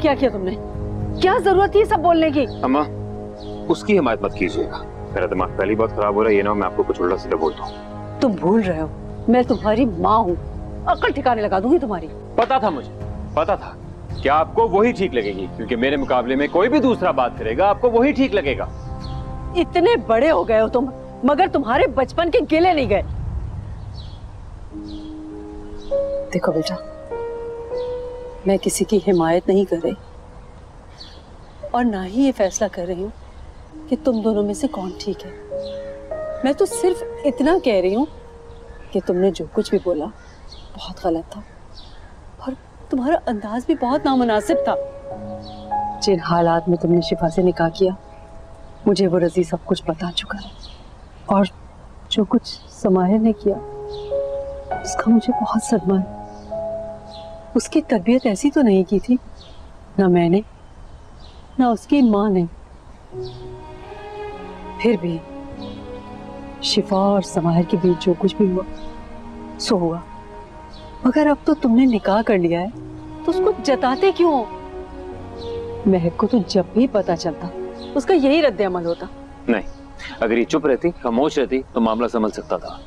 क्या किया तुमने? क्या ज़रूरत थी सब बोलने की? अम्मा उसकी हिमायत मत कीजिएगा। मेरा दिमाग पहली बात खराब हो रहा है ये ना मैं आपको कुछ उल्टा सीधा बोलता हूँ। तुम भूल रहे हो। मैं तुम्हारी माँ हूँ। अकल ठिकाने लगा दूँगी तुम्हारी। पता था मुझे पता था कि आपको वही ठीक लगेगी क्योंकि मेरे मुकाबले में कोई भी दूसरा बात करेगा आपको वही ठीक लगेगा। इतने बड़े हो गए हो तुम मगर तुम्हारे बचपन के गिले नहीं गए। देखो बेटा मैं किसी की हिमायत नहीं कर रही। और ना ही ये फैसला कर रही हूँ कि तुम दोनों में से कौन ठीक है। मैं तो सिर्फ़ इतना कह रही हूँ कि तुमने जो कुछ भी बोला बहुत गलत था। और तुम्हारा अंदाज भी बहुत नामनासिब था। जिन हालात में तुमने शिफा से निकाह किया, मुझे वो रज़ी सब कुछ बता चुका है। और जो कुछ समाहिर ने किया, उसका मुझे बहुत सदमा है उसकी तबीयत ऐसी तो नहीं की थी। ना मैंने ना उसकी माँ ने। फिर भी शिफा और समाहर के बीच जो कुछ भी हुआ सो हुआ। मगर अब तो तुमने निकाह कर लिया है तो उसको जताते क्यों महक को तो जब भी पता चलता उसका यही रद्द अमल होता। नहीं अगर ये चुप रहती खामोश रहती तो मामला समझ सकता था।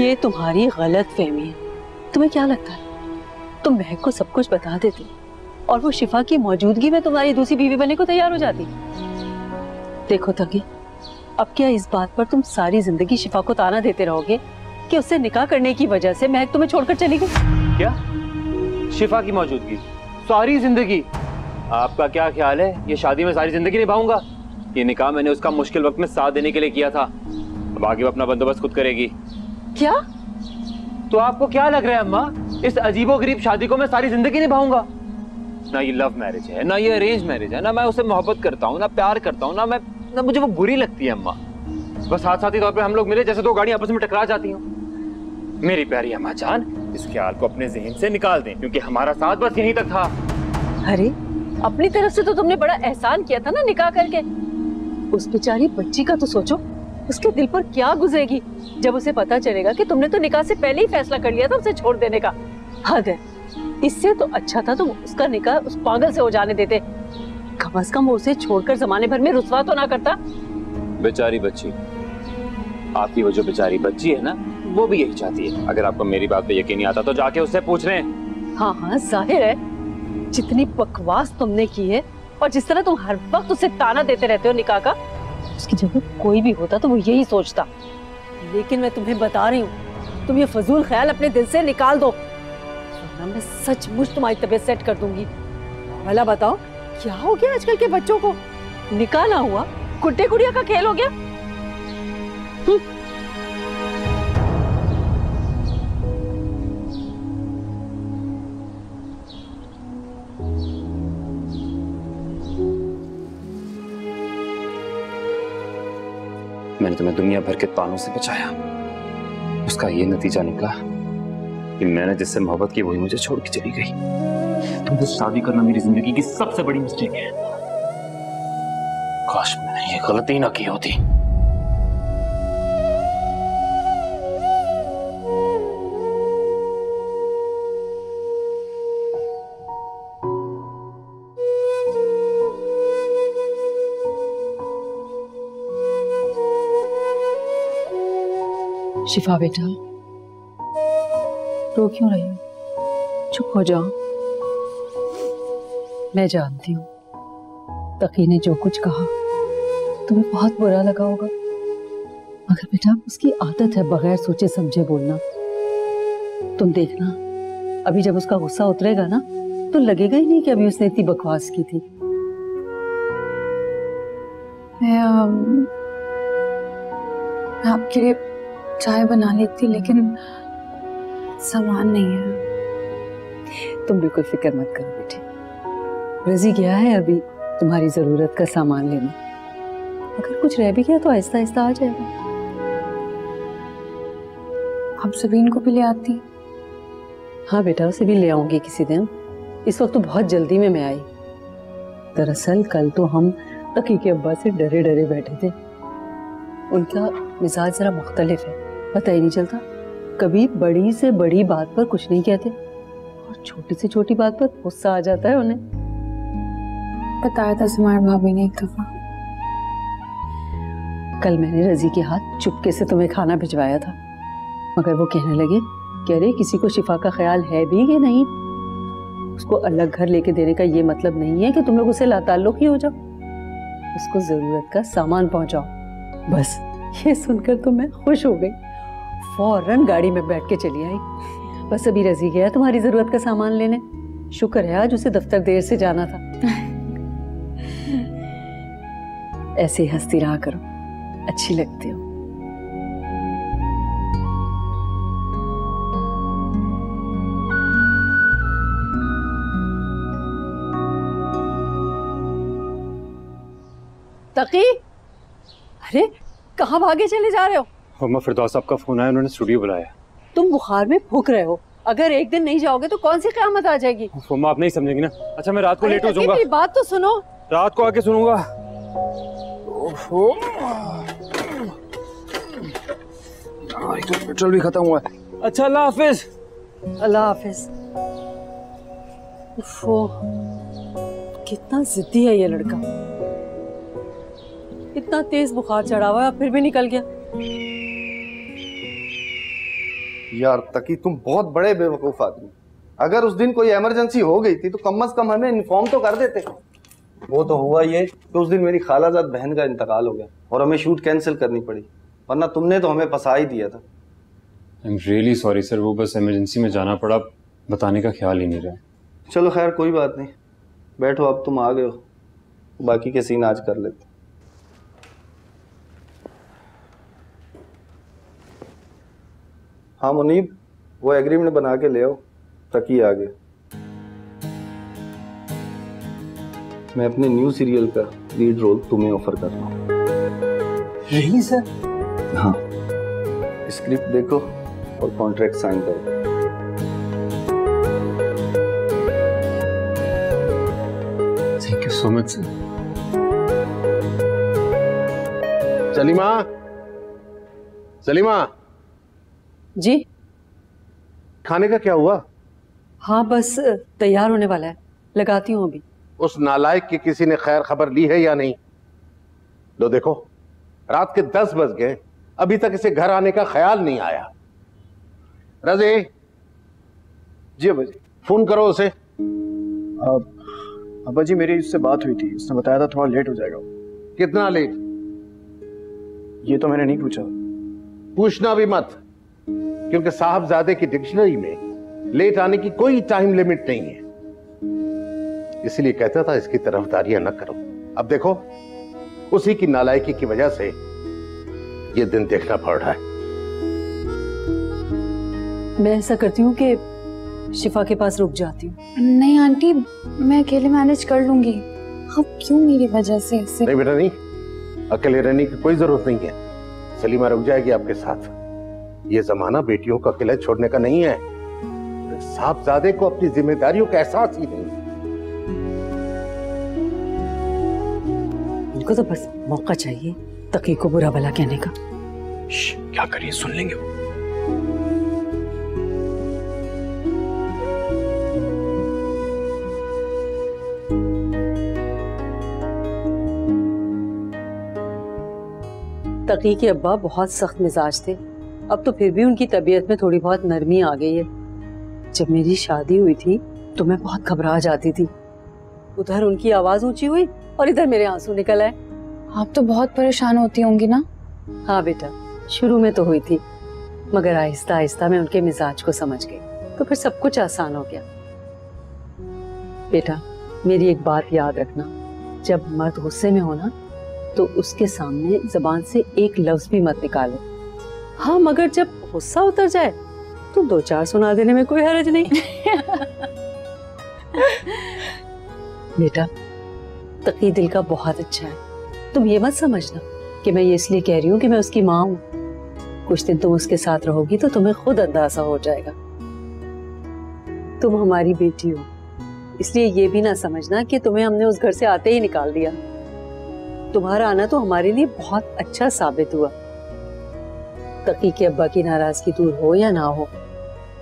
ये तुम्हारी गलत फहमी है। तुम्हें क्या लगता है? तुम महक को सब कुछ बता देती और वो शिफा की मौजूदगी में तुम्हारी दूसरी बीवी बनने को तैयार हो जाती। देखो तकी अब क्या इस बात पर तुम सारी ज़िंदगी शिफा को ताना देते रहोगे कि उससे निकाह करने की वजह से महक तुम्हें छोड़कर चली गई? क्या? शिफा की मौजूदगी सारी ज़िंदगी। आपका क्या ख्याल है? ये शादी में सारी ज़िंदगी निभाऊँगा? ये निकाह मैंने उसका मुश्किल वक्त में साथ देने के लिए किया था। अब आगे वो अपना बंदोबस्त खुद करेगी। क्या? तो आपको क्या लग रहा है अम्मा? इस अजीबो गरीब शादी को मैं सारी ज़िंदगी निभाऊँगा। ना ये लव मैरिज है ना ये अरेंज मैरिज है ना मैं उसे मोहब्बत करता हूँ ना प्यार करता हूँ ना मैं ना मुझे वो बुरी लगती है अम्मा। बस साथ साथ ही तौर पे हम लोग मिले जैसे दो गाड़ी आपस में टकरा जाती हूँ। मेरी प्यारी अम्मा जान इस ख्याल को अपने जहन से निकाल दें क्योंकि हमारा साथ बस यहीं तक था। अरे अपनी तरफ़ से तो तुमने बड़ा एहसान किया था ना निकाह करके। उस बेचारी बच्ची का तो सोचो उसके दिल पर क्या गुजरेगी? जब उसे पता चलेगा कि तुमने तो निकाह से पहले ही फैसला कर लिया था उसे छोड़ देने का। हद है। इससे तो अच्छा था तुम उसका निकाह उस पागल से हो जाने देते। कम अज कम उसे छोड़कर जमाने भर में रुसवा तो ना करता। बेचारी बच्ची। आपकी वो जो बेचारी बच्ची है ना वो भी यही चाहती है। अगर आपको मेरी बात पे यकीन नहीं आता तो जाके उससे पूछ रहे हाँ हाँ ज़ाहिर है। जितनी बकवास तुमने की है और जिस तरह तुम हर वक्त उसे ताना देते रहते हो निकाह का उसकी जगह कोई भी होता तो वो यही सोचता। लेकिन मैं तुम्हें बता रही हूँ तुम ये फजूल ख्याल अपने दिल से निकाल दो। वरना मैं सचमुच तुम्हारी तबीयत सेट कर दूँगी। भला बताओ, क्या हो गया आजकल के बच्चों को? निकाह ना हुआ? गुड्डे गुड़िया का खेल हो गया? हम्म। मैंने तुम्हें दुनिया भर के तानों से बचाया। उसका ये नतीजा निकला। कि मैंने जिससे मोहब्बत की, वही मुझे छोड़ के चली गई। तुमसे शादी करना मेरी ज़िंदगी की सबसे बड़ी मिस्टेक है। काश मैंने ये गलती ना की होती। शिफा बेटा रो क्यों रही हो? चुप हो जाओ। मैं जानती हूँ। तकी ने जो कुछ कहा तुम्हें बहुत बुरा लगा होगा। मगर बेटा उसकी आदत है बगैर सोचे समझे बोलना। तुम देखना अभी जब उसका गुस्सा उतरेगा ना तो लगेगा ही नहीं कि अभी उसने इतनी बकवास की थी। मैं अम, मैं आपके लिए चाय बना ली थी लेकिन सामान नहीं है। तुम बिल्कुल फ़िक्र मत करो बेटी। रज़ी गया है अभी तुम्हारी ज़रूरत का सामान लेने। अगर कुछ रह भी गया तो आहिस्ता आहिस्ता आ जाएगा। आप सबीन को भी ले आती। हाँ बेटा उसे भी ले आऊँगी किसी दिन। इस वक्त तो बहुत जल्दी में मैं आई। दरअसल कल तो हम तकी के अब्बा से डरे डरे बैठे थे। उनका मिजाज जरा मुख्तलिफ़ है। पता ही नहीं चलता। कभी बड़ी से बड़ी बात पर कुछ नहीं कहते। और छोटी से छोटी बात पर गुस्सा आ जाता है उन्हें। बताया था सुमार भाभी ने एक दफ़ा। कल मैंने रज़ी के हाथ चुपके से तुम्हें खाना भिजवाया था। मगर वो कहने लगी कि अरे किसी को शिफा का ख्याल है भी कि नहीं? उसको अलग घर लेके देने का ये मतलब नहीं है कि तुम लोग उसे लाताल्लुक ही हो जाओ। उसको ज़रूरत का सामान पहुंचाओ। बस ये सुनकर तो मैं खुश हो गई। फ़ौरन गाड़ी में बैठ के चली आई। बस अभी रज़ी गया तुम्हारी ज़रूरत का सामान लेने। शुक्र है आज उसे दफ्तर देर से जाना था। ऐसे हंसती रहा करो। अच्छी लगती हो। तकी? अरे, कहाँ भागे चले जा रहे हो? अम्मा फिरदौस साहब का फ़ोन आया उन्होंने स्टूडियो बुलाया। तुम बुखार में भूख रहे हो। अगर एक दिन नहीं जाओगे तो कौन सी क्यामत आ जाएगी? अम्मा आप नहीं समझेंगी ना? अच्छा मैं रात को लेट हो जाऊँगा। बात तो सुनो। रात को आके सुनूँगा। पेट्रोल भी खत्म हुआ है। अच्छा अल्लाह हाफिज। अल्लाह हाफिज। कितना जिद्दी है ये लड़का। इतना तेज बुखार चढ़ा हुआ है फिर भी निकल गया। यार तकी तुम बहुत बड़े बेवकूफ़ आदमी। अगर उस दिन कोई इमरजेंसी हो गई थी तो कम अज कम हमें इन्फॉर्म तो कर देते। वो तो हुआ ये कि उस दिन मेरी खालाजाद बहन का इंतकाल हो गया और हमें शूट कैंसिल करनी पड़ी वरना तुमने तो हमें फंसा ही दिया था। I am really sorry sir वो बस इमरजेंसी में जाना पड़ा बताने का ख्याल ही नहीं रहा। चलो खैर कोई बात नहीं। बैठो अब तुम आ गए हो। बाकी के सीन आज कर लेते। हाँ मुनीब वो एग्रीमेंट बना के ले आओ तकी आ गया मैं अपने न्यू सीरियल का लीड रोल तुम्हें ऑफ़र कर रहा हूँ। रही सर हाँ। स्क्रिप्ट देखो और कॉन्ट्रैक्ट साइन करो। Thank you so much sir Salima? Salima? जी। खाने का क्या हुआ? हाँ बस तैयार होने वाला है। लगाती हूँ अभी। उस नालायक की किसी ने खैर खबर ली है या नहीं? लो देखो रात के दस बज गए अभी तक इसे घर आने का ख्याल नहीं आया। रजे जी अब्बा जी फ़ोन करो उसे। अब अब्बा जी मेरी उससे बात हुई थी। उसने बताया था थोड़ा लेट हो जाएगा कितना लेट? ये तो मैंने नहीं पूछा। पूछना भी मत। क्योंकि साहबजादे की डिक्शनरी में लेट आने की कोई टाइम लिमिट नहीं है। इसलिए कहता था इसकी तरफदारियाँ न करो। अब देखो उसी की नालायकी की वजह से ये दिन देखना पड़ रहा है। मैं ऐसा करती हूँ कि शिफा के पास रुक जाती हूँ। नहीं आंटी मैं अकेले मैनेज कर लूँगी। अब क्यों मेरी वजह से ऐसे? नहीं बेटा नहीं। अकेले रहने की कोई ज़रूरत नहीं है। सलीमा रुक जाएगी आपके साथ। ये जमाना बेटियों का अकेले छोड़ने का नहीं है। साहबजादे को अपनी जिम्मेदारियों का एहसास ही नहीं। इनको तो बस मौका चाहिए तकी को बुरा भला कहने का। क्या करिए सुन लेंगे वो। तकी के अब्बा बहुत सख्त मिजाज थे। अब तो फिर भी उनकी तबीयत में थोड़ी बहुत नरमी आ गई है। जब मेरी शादी हुई थी तो मैं बहुत घबरा जाती थी। उधर उनकी आवाज़ ऊँची हुई और इधर मेरे आँसू निकल आए। आप तो बहुत परेशान होती होंगी ना? हाँ बेटा शुरू में तो हुई थी मगर आहिस्ता आहिस्ता मैं उनके मिजाज को समझ गई तो फिर सब कुछ आसान हो गया। बेटा मेरी एक बात याद रखना जब मर्द गुस्से में हो ना तो उसके सामने जबान से एक लफ्ज भी मत निकालो। हाँ मगर जब गुस्सा उतर जाए तो दो चार सुना देने में कोई हरज नहीं। बेटा। तकी दिल का बहुत अच्छा है। तुम ये मत समझना कि मैं ये इसलिए कह रही हूँ कि मैं उसकी माँ हूँ। कुछ दिन तुम उसके साथ रहोगी तो तुम्हें खुद अंदाज़ा हो जाएगा। तुम हमारी बेटी हो। इसलिए ये भी ना समझना कि तुम्हें हमने उस घर से आते ही निकाल दिया। तुम्हारा आना तो हमारे लिए बहुत अच्छा साबित हुआ। तकी के अब्बा की नाराज़गी दूर हो या ना हो,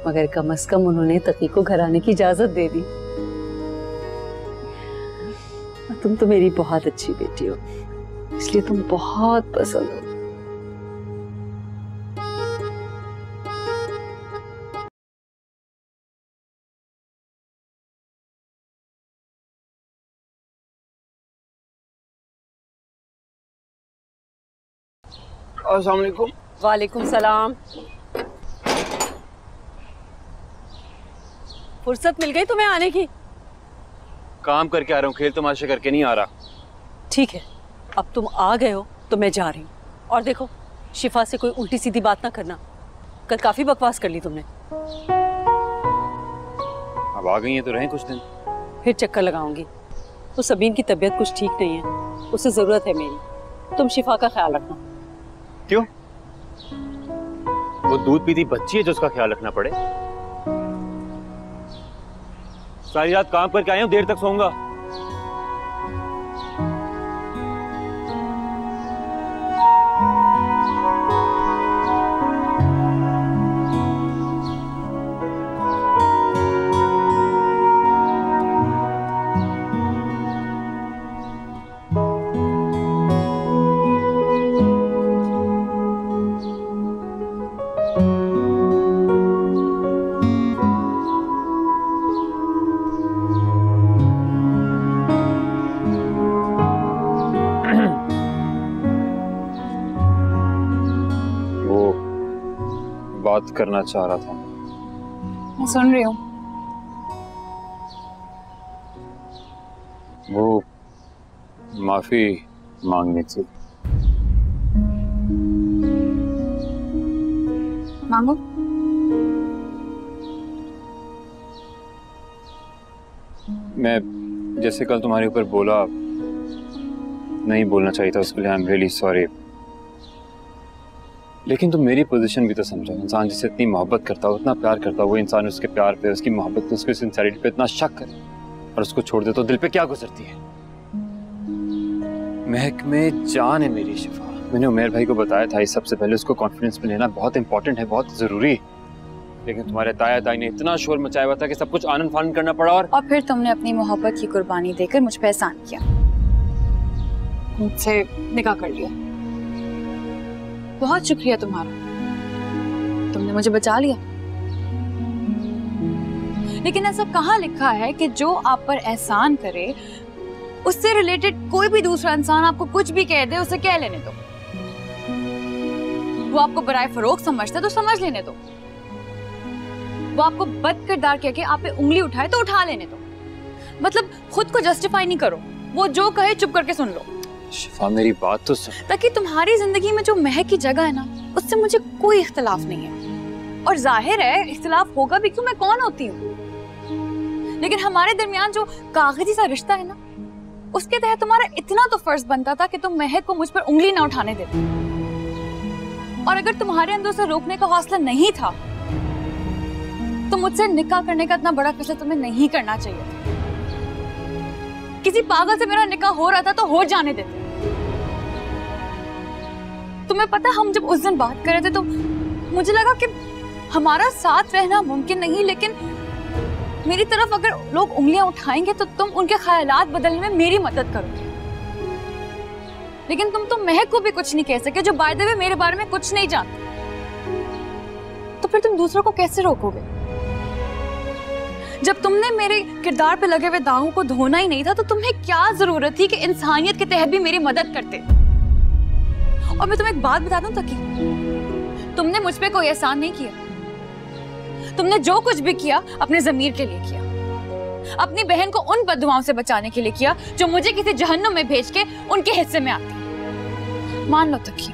मगर कम अज कम उन्होंने तकी को घर आने की इजाज़त दे दी। तुम तो मेरी बहुत अच्छी बेटी हो, इसलिए तुम बहुत पसंद हो। अस्सलाम वालेकुम। वालेकुम सलाम। फुर्सत मिल गई तुम्हें आने की? काम करके आ रहा हूँ खेल तमाशे करके नहीं आ रहा। ठीक है अब तुम आ गए हो तो मैं जा रही हूँ। और देखो शिफा से कोई उल्टी सीधी बात ना करना। कल काफ़ी बकवास कर ली तुमने। अब आ गई है तो रहें कुछ दिन। फिर चक्कर लगाऊँगी। तो सबीन की तबीयत कुछ ठीक नहीं है। उसे ज़रूरत है मेरी। तुम शिफा का ख्याल रखना। क्यों? वो दूध पीती बच्ची है जो उसका ख्याल रखना पड़े। सारी रात काम करके आया हूँ, देर तक सोऊँगा। बात करना चाह रहा था। मैं सुन रही हूँ। वो माफ़ी मांगनी थी। मांगो मैं जैसे कल तुम्हारे ऊपर बोला नहीं बोलना चाहिए था उसके लिए आई एम रियली सॉरी लेकिन तुम मेरी पोजीशन भी तो समझो। इंसान जिसे इतनी मोहब्बत करता हो इतना प्यार करता हो वो इंसान उसके प्यार पे उसकी मोहब्बत पे उसकी सिंसेरिटी पे इतना शक करे और उसको छोड़ दे तो दिल पे क्या गुजरती है? महक में जान है मेरी शिफा। मैंने उमेर भाई को बताया था इस सबसे पहले उसको कॉन्फिडेंस में लेना बहुत इंपॉर्टेंट है बहुत ज़रूरी है। लेकिन तुम्हारे ताया ताई ने इतना शोर मचाया हुआ था कि सब कुछ आनंद फानंद करना पड़ा और और फिर तुमने अपनी मोहब्बत की कुर्बानी देकर मुझ पर एहसान किया। मुझसे निकाह कर लिया। बहुत शुक्रिया तुम्हारा। तुमने मुझे बचा लिया। लेकिन ऐसा कहाँ लिखा है कि जो आप पर एहसान करे, उससे रिलेटेड कोई भी दूसरा इंसान आपको कुछ भी कह दे, उसे कह लेने दो। वो आपको बराए फरोख समझता तो समझ लेने दो। वो आपको बद किरदार कह के आप पे उंगली उठाए तो उठा लेने दो। मतलब खुद को जस्टिफाई नहीं करो। वो जो कहे चुप करके सुन लो। शिफा, मेरी बात तो सुन। ताकि तुम्हारी ज़िंदगी में जो महक की जगह है ना, उससे मुझे कोई इख्तलाफ नहीं है। और ज़ाहिर है, इख्तलाफ होगा भी क्यों? मैं कौन होती हूँ? लेकिन हमारे दरमियान जो कागज़ी सा रिश्ता है ना, उसके तहत तुम्हारा इतना तो फ़र्ज़ बनता था कि तुम महक को मुझ पर उंगली ना उठाने देते। और अगर तुम्हारे अंदर उसे रोकने का हौसला नहीं था तो मुझसे निकाह करने का इतना बड़ा फैसला तुम्हें नहीं करना चाहिए किसी पागल से मेरा निकाह हो रहा था तो हो जाने देते। तुम्हें पता, हम जब उस दिन बात कर रहे थे तो मुझे लगा कि हमारा साथ रहना मुमकिन नहीं, लेकिन मेरी तरफ़ अगर लोग उंगलियाँ उठाएँगे तो तुम उनके ख्यालात बदलने में मेरी मदद करोगे। लेकिन तुम तो महक को भी कुछ नहीं कह सके, जो बाय वे मेरे बारे में कुछ नहीं जानते। तो फिर तुम दूसरों को कैसे रोकोगे? जब तुमने मेरे किरदार पे लगे हुए दागों को धोना ही नहीं था तो तुम्हें क्या ज़रूरत थी कि इंसानियत के तहत भी मेरी मदद करते? और मैं तुम्हें एक बात बता दूँ, तकी? तुमने मुझ पर कोई एहसान नहीं किया। तुमने जो कुछ भी किया, अपने जमीर के लिए किया। अपनी बहन को उन बदुआओं से बचाने के लिए किया, जो मुझे किसी जहन्नुम में भेज के उनके हिस्से में आती। मान लो, तकी।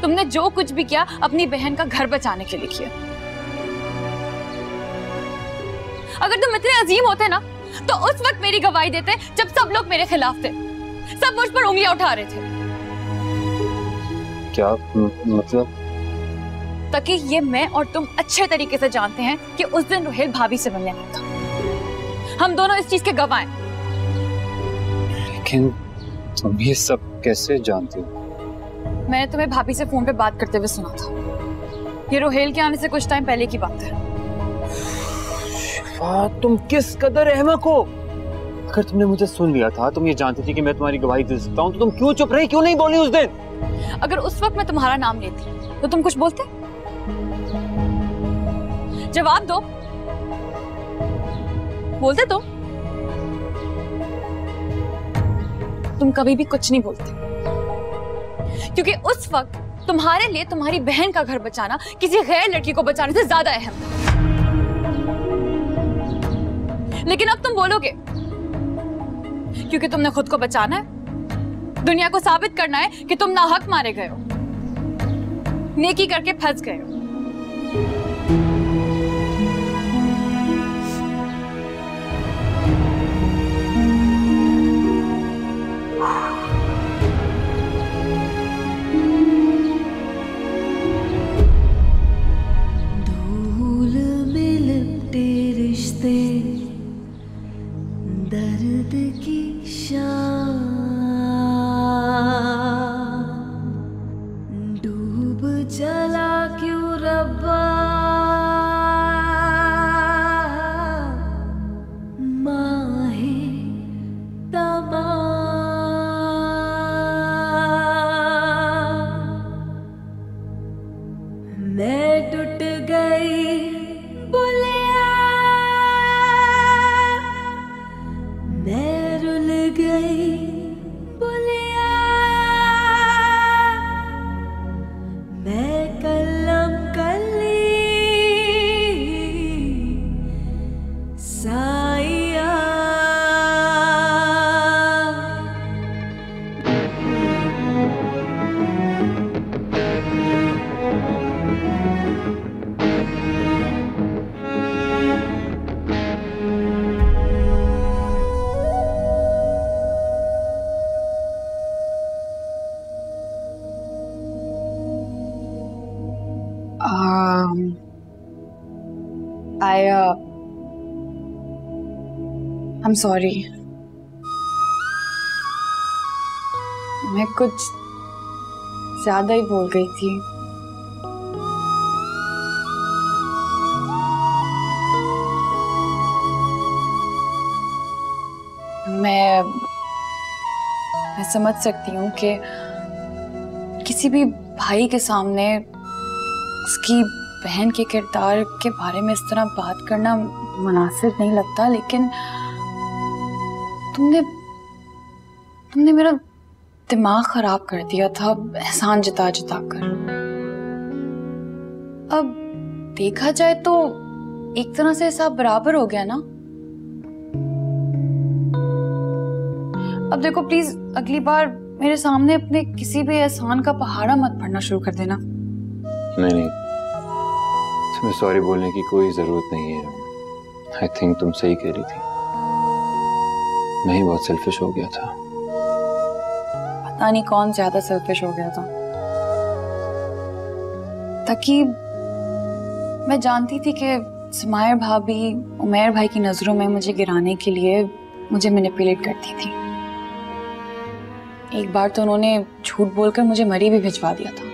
तुमने जो कुछ भी किया, अपनी बहन का घर बचाने के लिए किया। अगर तुम इतने अजीम होते ना तो उस वक्त मेरी गवाही देते, जब सब लोग मेरे खिलाफ थे। सब मुझ पर उंगलियाँ उठा रहे थे। क्या मतलब? ताकि ये मैं और तुम अच्छे तरीके से जानते हैं कि उस दिन रोहेल भाभी से मिलने आया था। हम दोनों इस चीज़ के गवाह हैं। लेकिन तुम ये सब कैसे जानती हो? मैंने तुम्हें भाभी से फ़ोन पे बात करते हुए सुना था। ये रोहेल के आने से कुछ टाइम पहले की बात है। शिफा तुम किस कदर अहमक हो? अगर तुमने मुझे सुन लिया था तुम ये जानती थी कि मैं तुम्हारी गवाही दे सकता हूँ तो तुम क्यों चुप रही? क्यों नहीं बोली उस दिन? अगर उस वक्त मैं तुम्हारा नाम लेती तो तुम कुछ बोलते? जवाब दो। बोलते तो तुम कभी भी कुछ नहीं बोलते। क्योंकि उस वक्त तुम्हारे लिए तुम्हारी बहन का घर बचाना, किसी गैर लड़की को बचाने से ज़्यादा अहम लेकिन अब तुम बोलोगे, क्योंकि तुमने खुद को बचाना है। दुनिया को साबित करना है कि तुम ना हक मारे गए हो। नेकी करके फंस गए हो। I'm sorry. मैं कुछ ज़्यादा ही बोल गई थी मैं मैं समझ सकती हूँ कि किसी भी भाई के सामने उसकी बहन के किरदार के बारे में इस तरह बात करना मुनासिब नहीं लगता, लेकिन तुमने तुमने मेरा दिमाग खराब कर दिया था एहसान जता जता कर। अब देखा जाए तो एक तरह से हिसाब बराबर हो गया ना? अब देखो प्लीज़ अगली बार मेरे सामने अपने किसी भी एहसान का पहाड़ा मत पढ़ना शुरू कर देना। नहीं नहीं। तुम्हें सॉरी बोलने की कोई ज़रूरत नहीं है। आई थिंक तुम सही कह रही थी। मैं ही बहुत सेल्फिश हो गया था। पता नहीं कौन ज़्यादा सेल्फिश हो गया था। ताकि मैं जानती थी कि समायर भाभी, उमेर भाई की नज़रों में मुझे गिराने के लिए मुझे मैनिपुलेट करती थी। एक बार तो उन्होंने झूठ बोलकर मुझे मरी भी भिजवा दिया था।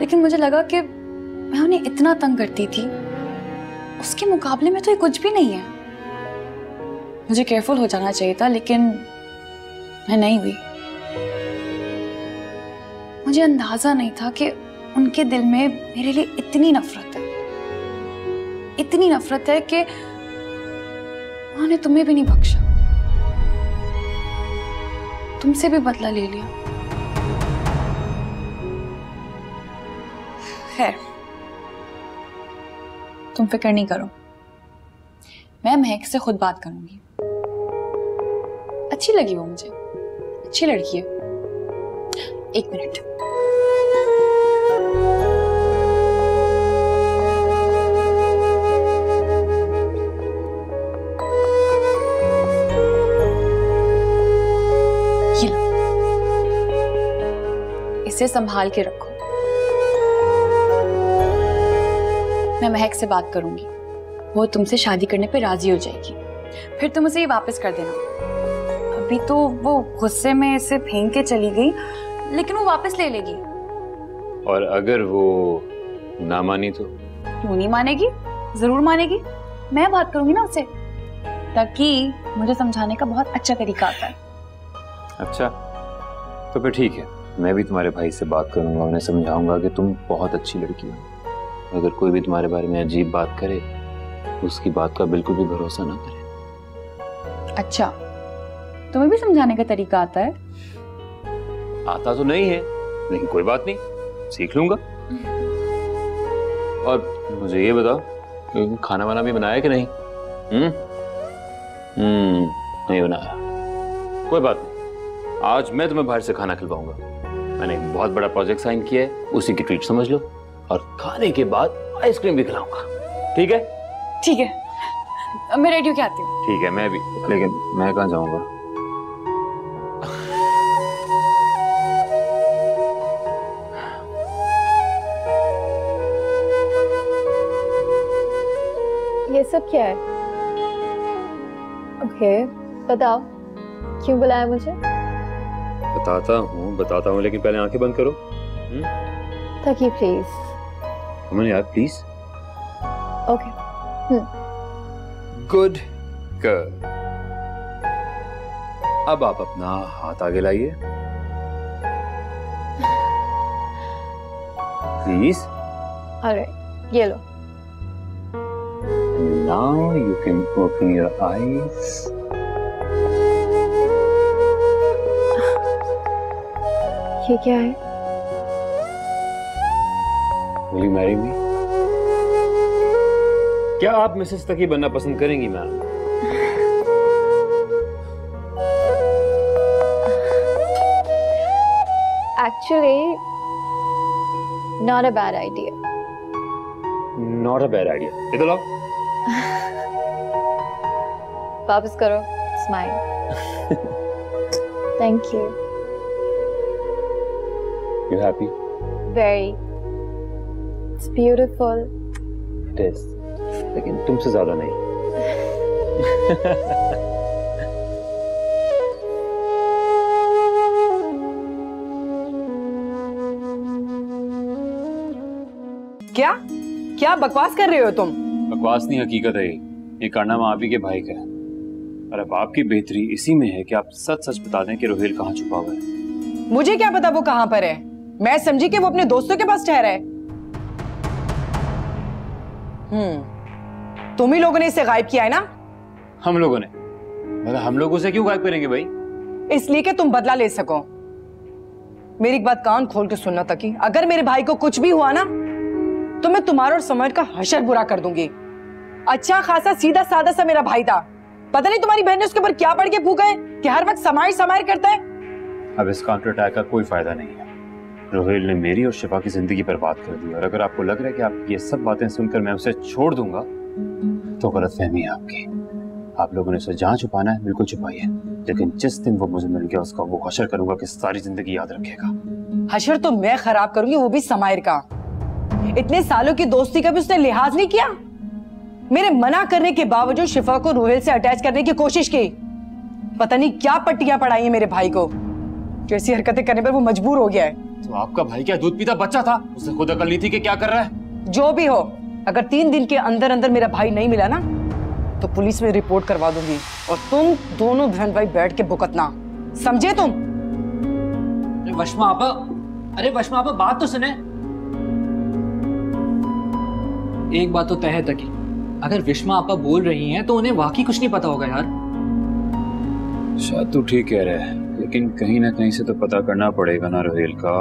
लेकिन मुझे लगा कि मैं उन्हें इतना तंग करती थी। उसके मुकाबले में तो ये कुछ भी नहीं है। मुझे केयरफुल हो जाना चाहिए था, लेकिन मैं नहीं हुई। मुझे अंदाज़ा नहीं था कि उनके दिल में मेरे लिए इतनी नफरत है। इतनी नफरत है कि उन्होंने तुम्हें भी नहीं बख्शा। तुमसे भी बदला ले लिया। खैर, तुम फ़िक्र नहीं करो। मैं महक से खुद बात करूँगी। अच्छी लगी वो मुझे। अच्छी लड़की है। एक मिनट। इसे संभाल के रखो। मैं महक से बात करूँगी। वो तुमसे शादी करने पे राज़ी हो जाएगी। फिर तुम उसे ये वापस कर देना। अभी तो वो गुस्से में इसे फेंक के चली गई लेकिन वो वापस ले लेगी। और अगर वो ना मानी तो? क्यों नहीं मानेगी? ज़रूर मानेगी। मैं बात करूँगी ना उससे ताकि मुझे समझाने का बहुत अच्छा तरीका आता है। अच्छा तो फिर ठीक है। मैं भी तुम्हारे भाई से बात करूँगा उन्हें समझाऊँगा कि तुम बहुत अच्छी लड़की हो। अगर कोई भी तुम्हारे बारे में अजीब बात करे उसकी बात का बिल्कुल भी भरोसा ना करे। अच्छा। तुम्हें भी समझाने का तरीका आता है? आता तो नहीं है लेकिन कोई बात नहीं सीख लूँगा। और मुझे ये बताओ खाना वाना भी बनाया कि नहीं? हम्म? हम्म नहीं बनाया। कोई बात नहीं आज मैं तुम्हें बाहर से खाना खिलवाऊँगा। मैंने एक बहुत बड़ा प्रोजेक्ट साइन किया है उसी की ट्रीट समझ लो और खाने के बाद आइसक्रीम भी खिलाऊँगा। ठीक है? ठीक है। मैं रेडियो के आती हूँ। ठीक है मैं भी लेकिन मैं कहाँ जाऊँगा? सब क्या है? ओके बताओ। क्यों बुलाया मुझे? बताता हूँ बताता हूँ लेकिन पहले आँखें बंद करो। तकी प्लीज़ अमन यार प्लीज़ ओके गुड गर्ल अब आप अपना हाथ आगे लाइए। प्लीज़ अरे ये लो। now you can open your eyes ये क्या है will you marry me क्या आप मिसेस तकी बनना पसंद करेंगी ma'am actually not a bad idea not a bad idea इधर आओ वापस करो। Smile thank you you happy very it's beautiful it is लेकिन तुमसे ज़्यादा नहीं। क्या? क्या बकवास कर रहे हो तुम? बकवास नहीं हकीकत है ये। ये कारनामा आप ही के भाई का है। और अब आपकी बेहतरी इसी में है कि आप सच सच बता दें कि रोहिल कहाँ छुपा हुआ है। मुझे क्या पता वो कहाँ पर है? मैं समझी कि वो अपने दोस्तों के पास ठहरा है। हम्म तुम ही लोगों ने इसे गायब किया है ना? हम लोगों ने। मतलब हम लोग उसे क्यों गायब करेंगे भाई? इसलिए कि तुम बदला ले सको। मेरी एक बात कान खोल के सुनना तकी अगर मेरे भाई को कुछ भी हुआ ना तो मैं तुम्हारा और समाज का हशर बुरा कर दूँगी। अच्छा खासा सीधा सादा सा मेरा भाई था। पता नहीं तुम्हारी बहन ने उसके ऊपर क्या पढ़ के फूका है कि हर वक्त समार समार करता है। अब इस काउंटर अटैक का कोई फ़ायदा नहीं है। रोहिल ने मेरी और शिफा की ज़िंदगी बर्बाद कर दी और अगर आपको लग रहा है कि आप ये सब बातें सुनकर मैं उसे छोड़ दूँगा तो गलत फहमी है आपकी। आप लोगों ने उसे जहाँ छुपाना है बिल्कुल छुपाइए लेकिन जिस दिन वो मुझे मिल गया उसका वो हशर करूँगा कि सारी ज़िंदगी याद रखेगा। हशर तो मैं खराब करूँगी वो भी समायर का। इतने सालों की दोस्ती का भी उसने लिहाज नहीं किया? मेरे मना करने के बावजूद शिफा को रोहिल से अटैच करने की कोशिश की। पता नहीं क्या पट्टियाँ पढ़ाई है मेरे भाई को। जो ऐसी हरकतें करने पर वो मजबूर हो गया है। तो आपका भाई क्या दूध पीता बच्चा था? उसे खुद अकल नहीं थी कि क्या कर रहा है? जो भी हो अगर तीन दिन के अंदर अंदर मेरा भाई नहीं मिला ना तो पुलिस में रिपोर्ट करवा दूँगी। और तुम दोनों बहन भाई बैठ के भुगतना। समझे तुम? अरे वशमा आपा अरे वशमा आपा बात तो सुने। एक बात तो तय है। तकी अगर विश्मा आपा बोल रही हैं तो उन्हें वाकई कुछ नहीं पता होगा यार। शायद तू ठीक कह रहे है, लेकिन कहीं ना कहीं से तो पता करना पड़ेगा ना, रोहेल का।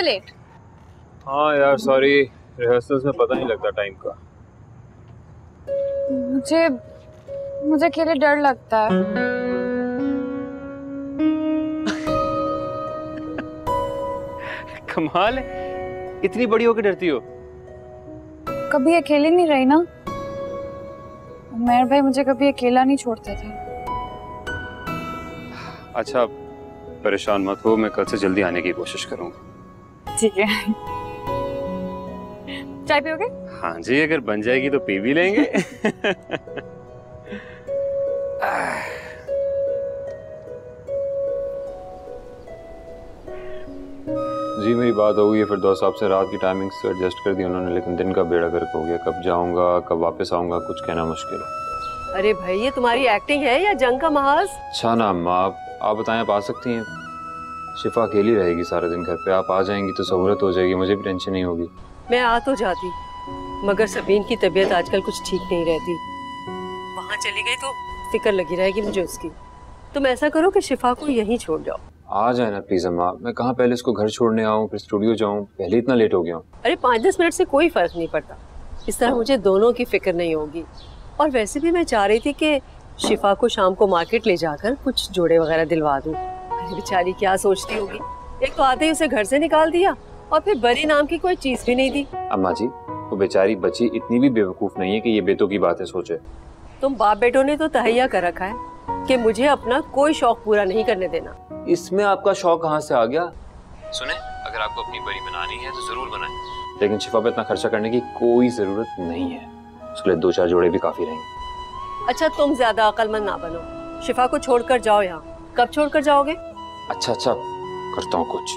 से लेट हाँ यार सॉरी रिहर्सल्स में पता नहीं लगता टाइम का। मुझे मुझे अकेले डर लगता है। कमाल है। इतनी बड़ी होकर डरती हो। कभी अकेले नहीं रही ना? मेहर भाई मुझे कभी अकेला नहीं छोड़ते थे। अच्छा परेशान मत हो मैं कल से जल्दी आने की कोशिश करूँगा। ठीक है। चाय पियोगे? हाँ जी अगर बन जाएगी तो पी भी लेंगे। जी मेरी बात हो गई है फिर दोस्त साहब से रात की टाइमिंग से एडजस्ट कर दी उन्होंने लेकिन दिन का बेड़ा गर्क हो गया। कब जाऊँगा कब वापस आऊँगा कुछ कहना मुश्किल है। अरे भाई ये तुम्हारी एक्टिंग है या जंग का महाज अच्छा ना अम्मा आप आप बताएँ आप आ सकती हैं। शिफा अकेली रहेगी सारे दिन घर पे। आप आ जाएँगी तो सहूलत हो जाएगी मुझे भी टेंशन नहीं होगी। मैं आ तो जाती मगर सबीन की तबीयत आजकल कुछ ठीक नहीं रहती। वहाँ चली गई तो फ़िक्र लगी रहेगी मुझे उसकी। तुम ऐसा करो कि शिफा को यहीं छोड़ जाओ। आ जाए ना प्लीज़ अम्मा। मैं कहाँ पहले इसको घर छोड़ने आऊँ फिर स्टूडियो जाऊँ? पहले इतना लेट हो गया हूँ। अरे पाँच दस मिनट से कोई फ़र्क नहीं पड़ता। इस तरह मुझे दोनों की फ़िक्र नहीं होगी। और वैसे भी मैं चाह रही थी कि शिफा को शाम को मार्केट ले जाकर कुछ जोड़े वगैरह दिलवा दूँ। बेचारी क्या सोचती होगी? एक तो आते ही उसे घर से निकाल दिया और फिर बरी नाम की कोई चीज़ भी नहीं दी। अम्मा जी वो बेचारी बच्ची इतनी भी बेवकूफ़ नहीं है कि ये बेतों की बातें सोचे। तुम बाप बेटों ने तो तहैया कर रखा है कि मुझे अपना कोई शौक पूरा नहीं करने देना। इसमें आपका शौक कहाँ से आ गया? सुने अगर आपको अपनी बड़ी बनानी है तो ज़रूर बनाए। लेकिन शिफा पे इतना खर्चा करने की कोई ज़रूरत नहीं है। उसके लिए दो चार जोड़े भी काफ़ी रहेंगे। अच्छा तुम ज़्यादा अकलमंद ना बनो। शिफा को छोड़कर जाओ यहाँ। कब छोड़कर जाओगे? अच्छा अच्छा करता हूँ कुछ।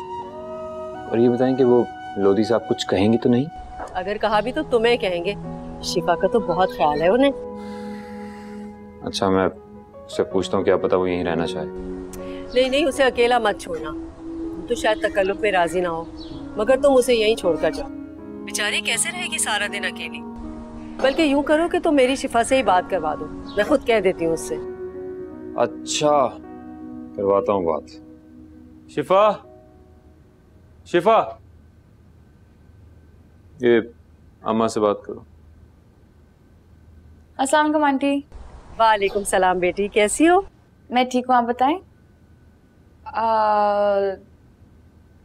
और ये बताएँ कि वो लोधी साहब कुछ कहेंगे तो नहीं? अगर कहा भी तो तुम्हें कहेंगे। शिफा का तो बहुत ख्याल है उन्हें। अच्छा मैं उससे पूछता हूँ क्या पता वो यहीं रहना चाहे। नहीं नहीं उसे अकेला मत छोड़ना। तो शायद तकल्लुफ पे राज़ी ना हो मगर तुम उसे यहीं छोड़कर जाओ। बेचारी कैसे रहेगी सारा दिन अकेली? बल्कि यूँ करो कि तुम मेरी शिफा से ही बात करवा दो। मैं खुद कह देती हूँ उससे। अच्छा करवाता हूँ बात। शिफा। शिफा। ये अम्मा से बात करो। अस्सलाम वालेकुम आंटी। वालेकुम सलाम बेटी कैसी हो? मैं ठीक हूँ आप बताएँ?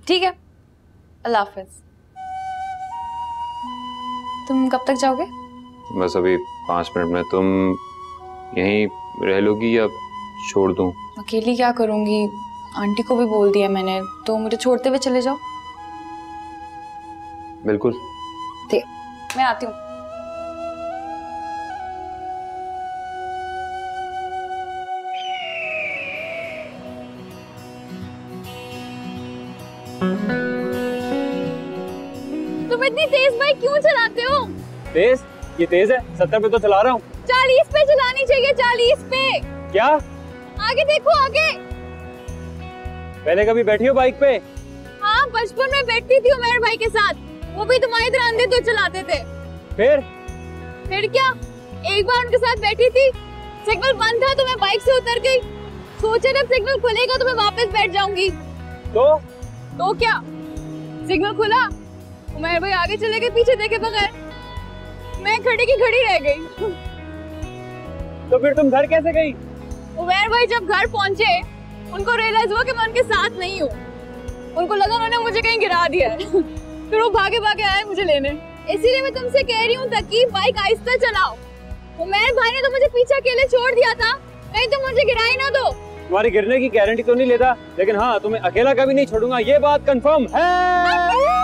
ठीक है। अल्लाह हाफिज। तुम कब तक जाओगे? बस अभी पाँच मिनट में। तुम यहीं रह लोगी या छोड़ दूँ? अकेली क्या करूँगी? आंटी को भी बोल दिया मैंने तो मुझे छोड़ते हुए चले जाओ। बिल्कुल। ठीक मैं आती हूँ। तुम इतनी तेज बाइक क्यों चलाते हो? तेज? ये तेज है सत्तर पे तो चला रहा हूँ। चालीस पे चलानी चाहिए चालीस पे। क्या? आगे देखो आगे। पहले कभी बैठी हो बाइक पे? हाँ बचपन में बैठती थी उमेर भाई के साथ। वो भी तुम्हारी तरह अंधे तो चलाते थे। फिर? फिर क्या? एक बार उनके साथ बैठी थी। सिग्नल बंद था तो मैं बाइक से उतर गई। सोचा जब सिग्नल खुलेगा तो मैं वापस बैठ जाऊँगी। तो? तो क्या? सिग्नल खुला? उमेर भाई आगे चले गए पीछे देखे बगैर। मैं खड़ी की खड़ी रह गई। तो फिर तुम घर कैसे गई? उमेर भाई जब घर पहुँचे उनको रियलाइज़ हुआ कि मैं उनके साथ नहीं हूँ। उनको लगा उन्होंने मुझे कहीं गिरा दिया है। फिर वो भागे भागे आए मुझे लेने। इसीलिए मैं तुमसे कह रही हूँ तकी बाइक आहिस्ता चलाओ। उमेर भाई ने तो मुझे पीछे अकेले छोड़ दिया था। कहीं तुम मुझे गिराई ना दो। तुम्हारी गिरने की गारंटी तो नहीं लेता लेकिन हाँ तुम्हें अकेला कभी नहीं छोड़ूँगा। ये बात कंफर्म है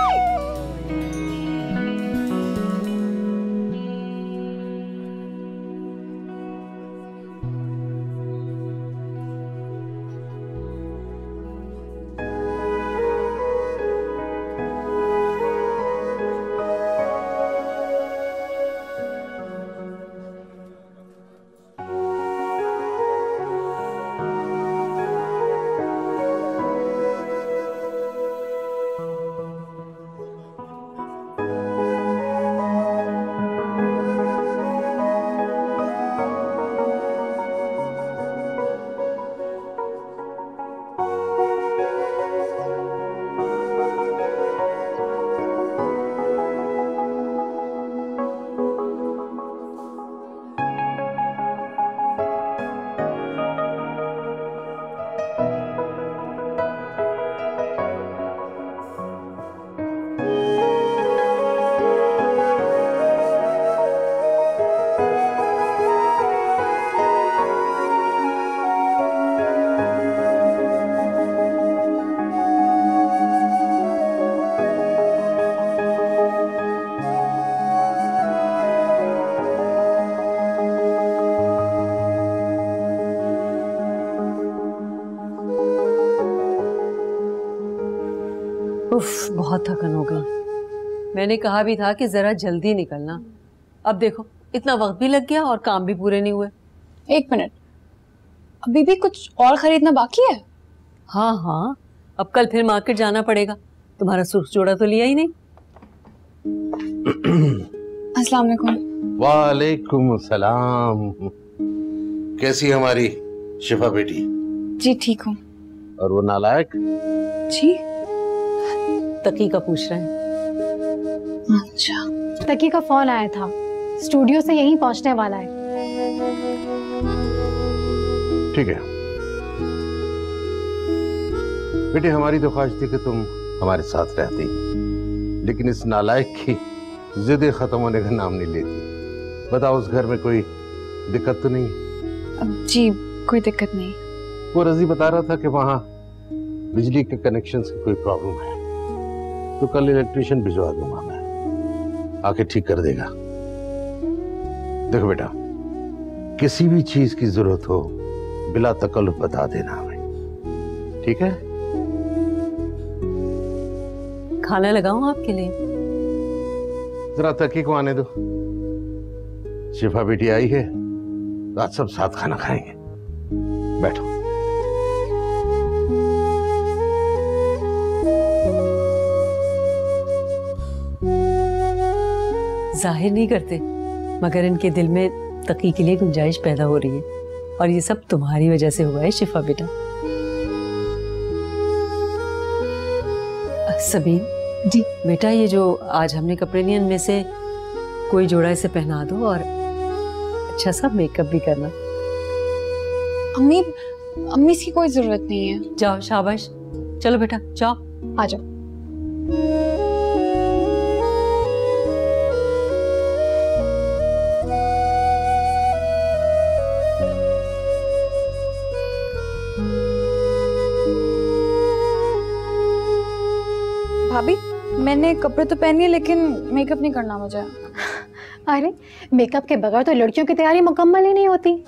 उफ बहुत थकन हो गई। मैंने कहा भी था कि जरा जल्दी निकलना। अब देखो इतना वक्त भी लग गया और काम भी पूरे नहीं हुए। एक मिनट। अभी भी कुछ और खरीदना बाकी है? हाँ हाँ। अब कल फिर मार्केट जाना पड़ेगा। तुम्हारा सूट जोड़ा तो लिया ही नहीं। अस्सलाम वालेकुम वालेकुम सलाम कैसी हमारी शिफा बेटी? जी ठीक हूँ। और वो नालायक? जी। तकी का पूछ रहे हैं। अच्छा। तकी का फ़ोन आया था। स्टूडियो से यहीं पहुँचने वाला है। ठीक है। बेटे हमारी तो ख्वाहिश थी कि तुम हमारे साथ रहती। लेकिन इस नालायक की जिद खत्म होने का नाम नहीं लेती। बताओ उस घर में कोई दिक्कत तो नहीं जी कोई दिक्कत नहीं। वो रज़ी बता रहा था कि वहाँ बिजली के कनेक्शन से कोई प्रॉब्लम है। तो कल इलेक्ट्रिशियन भिजवा दूँगा मैं। आके ठीक कर देगा। देखो बेटा किसी भी चीज़ की ज़रूरत हो बिला तकल्लुफ बता देना हमें ठीक है? खाना लगाऊँ आपके लिए? जरा तकी को आने दो। शिफा बेटी आई है तो आज सब साथ खाना खाएँगे। बैठो। ज़ाहिर नहीं करते मगर इनके दिल में तकी के लिए गुंजाइश पैदा हो रही है। और ये सब तुम्हारी वजह से हुआ है शिफा बेटा। सबीन जी। बेटा ये जो आज हमने कपड़े लिए इनमें से कोई जोड़ा इसे पहना दो और अच्छा सा मेकअप भी करना। अम्मी अम्मी इसकी कोई ज़रूरत नहीं है। जाओ शाबाश। चलो बेटा जाओ। आ जाओ। मैंने कपड़े तो पहन लेकिन मेकअप नहीं करना मुझे। अरे मेकअप के बगैर तो लड़कियों की तैयारी मुकम्मल ही नहीं होती।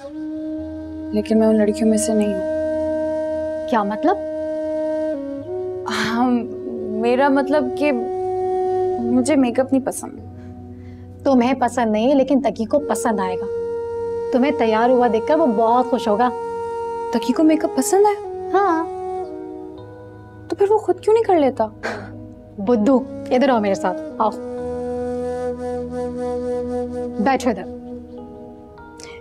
लेकिन मैं उन लड़कियों में से नहीं हूँ। क्या मतलब? हाँ मेरा मतलब कि मुझे मेकअप नहीं पसंद। तुम्हें पसंद नहीं लेकिन तकी को पसंद आएगा। तुम्हें तैयार हुआ देखकर वो बहुत खुश होगा। तकी को मेकअप पसंद है? हाँ। तो फिर वो खुद क्यों नहीं कर लेता? बुद्धू इधर आओ मेरे साथ आओ बैठो इधर।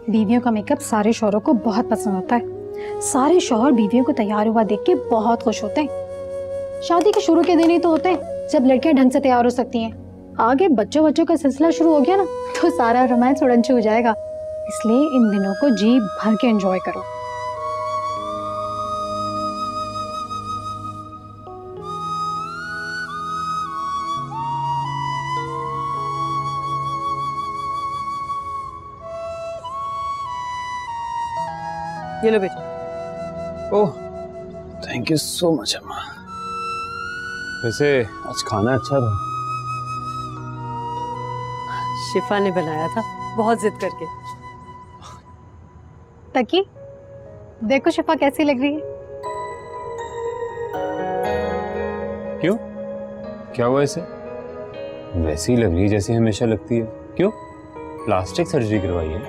बीवियों का मेकअप सारे शौहरों को बहुत पसंद होता है। सारे शोहर बीवियों को तैयार हुआ देख के बहुत खुश होते हैं। शादी के शुरू के दिन ही तो होते हैं, जब लड़कियाँ ढंग से तैयार हो सकती हैं। आगे बच्चों बच्चों का सिलसिला शुरू हो गया ना तो सारा रोमांस उड़नछू हो जाएगा। इसलिए इन दिनों को जी भर के एंजॉय करो। ये लो बेटा। Oh thank you so much अम्मा। वैसे आज खाना अच्छा था। शिफा ने बनाया था बहुत जिद करके। तकी देखो शिफा कैसी लग रही है। क्यों? क्या हुआ इसे? वैसी ही लग रही है जैसी हमेशा लगती है। क्यों? प्लास्टिक सर्जरी करवाई है।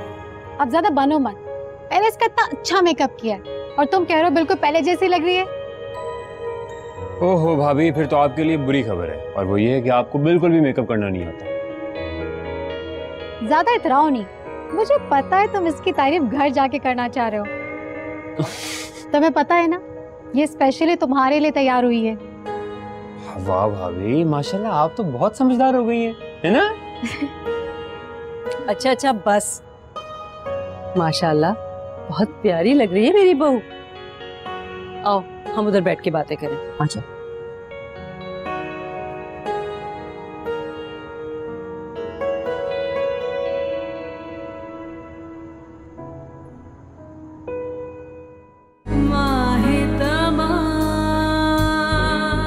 अब ज़्यादा बनो मत। पहले इसका इतना अच्छा मेकअप किया और तुम कह रहे हो बिल्कुल पहले जैसी लग रही है। ओहो भाभी फिर तो आपके लिए बुरी खबर है। और वो ये है कि आपको बिल्कुल भी मेकअप करना नहीं आता। ज़्यादा इतराओ नहीं। मुझे पता है तुम इसकी तारीफ़ घर जाके करना चाह रहे हो। तुम्हें पता है ना ये स्पेशली तुम्हारे लिए तैयार हुई है। वाह भाभी माशाल्लाह आप तो बहुत समझदार हो गई हैं है ना? अच्छा अच्छा बस। माशाल्लाह। बहुत प्यारी लग रही है मेरी बहू। आओ, हम उधर बैठ के बातें करें। अच्छा